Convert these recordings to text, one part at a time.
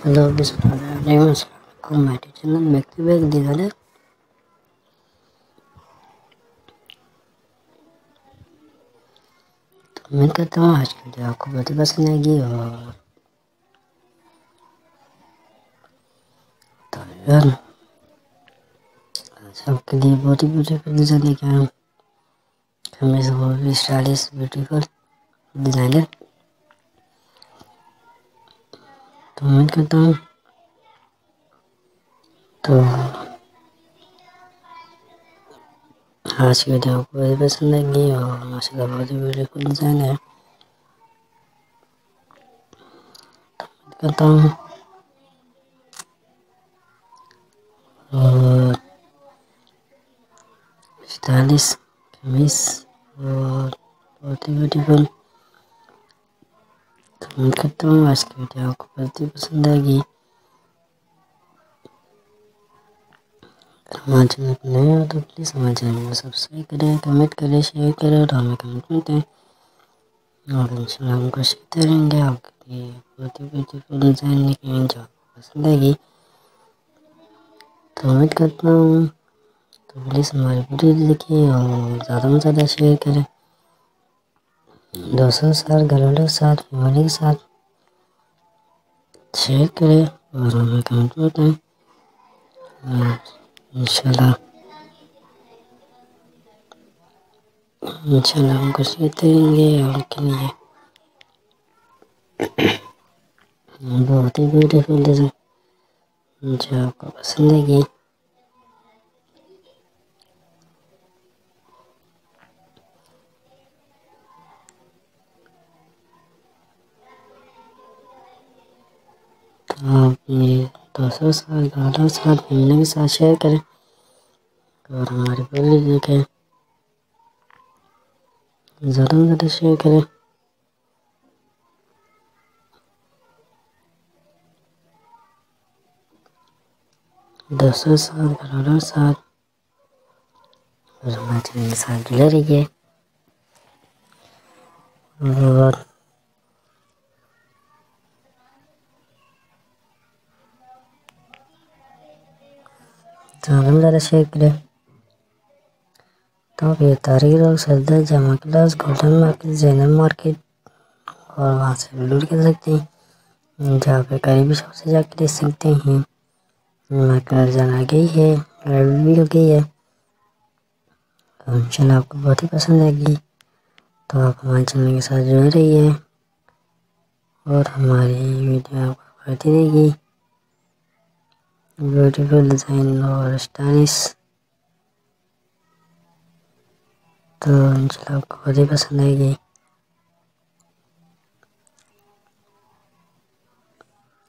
Hello बिस्मिल्लाह my channel back back दिखा तो उम्मीद करता हूँ आज की वीडियो आपको बहुत ही पसंद आएगी और तो यार आज लिए बहुत ही ब्यूटीफुल डिज़ाइन लेके आया हूँ कमीज वो भी स्टाइलिश ब्यूटीफुल डिज़ाइनर तो करता हूँ तो आज की वीडियो आपको बहुत पसंद आएगी और माशाल्लाह बहुत ही ब्यूटीफुल डिज़ाइन है तो करता हूँ और स्टाइलिश कमीज और बहुत ही ब्यूटीफुल तो करता हूँ आज की वीडियो आपको बहुत ही पसंद आएगी हमारे चैनल पर नए हो तो प्लीज़ हमारे चैनल को सब्सक्राइब करें कमेंट करें शेयर करें और हमें कमेंट दें और इंशाल्लाह हम कोशिश करते रहेंगे आपके लिए बहुत ही ब्यूटीफुल डिज़ाइन लेके जो आपको पसंद आएगी तो उम्मीद करता हूँ तो प्लीज़ हमारी वीडियो देखिए और ज़्यादा से ज़्यादा शेयर करें दोस्तों के साथ घर वालों के साथ फैमिली के साथ शेयर करें और हमें कमेंट में इंशाल्लाह इंशाल्लाह हम कुछ लेते रहेंगे और के लिए बहुत ही। ब्यूटीफुल डिज़ाइन जो आपको पसंद आएगी आप दोस्तों साथ घरों साथ फैमिली के साथ शेयर करें। और हमारी वीडियो देखें। ज़्यादा से ज़्यादा शेयर करें। दोस्तों साथ घरों साथ और हमारे साथ जुड़े रहिए और तो ये तारीख रोग सरदर जमा class golden market Zainab market और वहाँ से डाउनलोड कर सकते हैं जहाँ पे करीबी शॉप से जाके देख सकते हैं मार्केट जाना गई है भी हो गई है तो इंशाल्लाह आपको बहुत ही पसंद आएगी तो आप हमारे चैनल के साथ जुड़े रहिए और हमारी वीडियो आपको बढ़ती रहेगी ब्यूटीफुल डिज़ाइन और स्टाइलिश तो इंशाल्लाह आपको बहुत ही पसंद आएगी।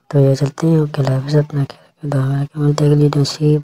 तो ये चलते हैं। ओके लाइफ अपना ख्याल दुआ में देख लीजिए